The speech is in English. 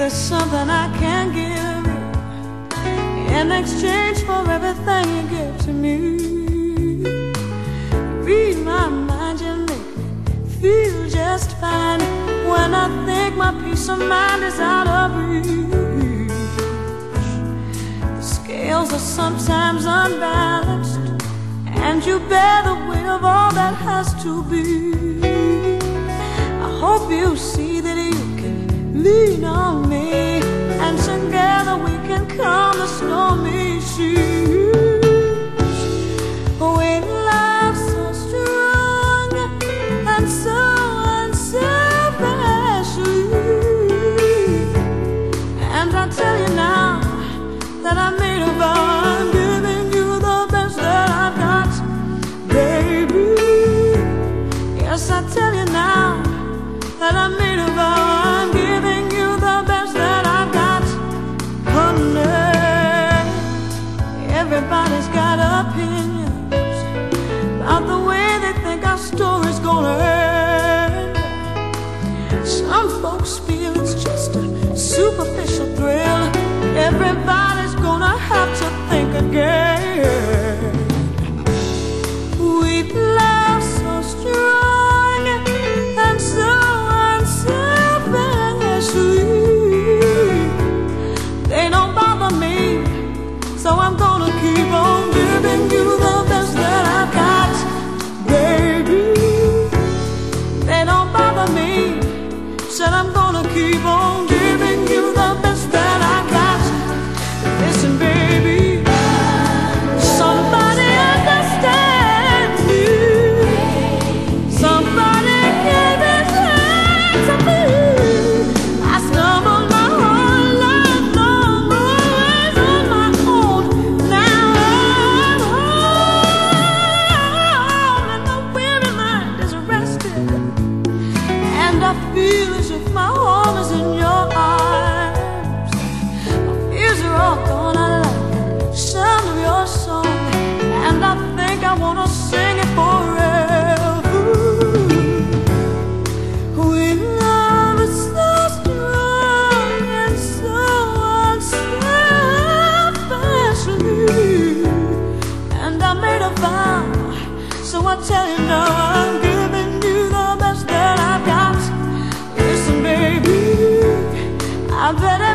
is something I can give you in exchange for everything you give to me. Read my mind, you make me feel just fine when I think my peace of mind is out of reach. The scales are sometimes unbalanced, and you bear the weight of all that has to be. I hope you see that you can lean on opinions about the way they think our story's gonna end. Some folks feel it's just a superficial thrill. Everybody's gonna have to think again. Gonna keep on giving you the best I better